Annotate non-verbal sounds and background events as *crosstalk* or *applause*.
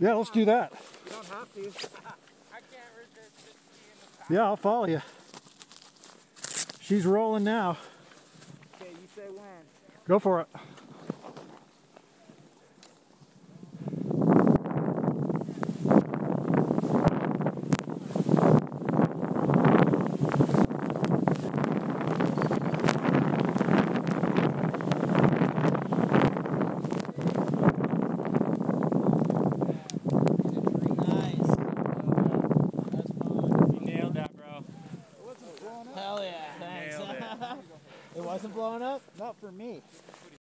Yeah, let's do that. You don't have to. I can't resist just being the top. Yeah, I'll follow you. She's rolling now. Okay, you say when. Go for it. Nice. That's fun. You nailed that, bro. It wasn't blowing up. Hell yeah. Thanks. Nailed *laughs* it wasn't blowing up? Not for me.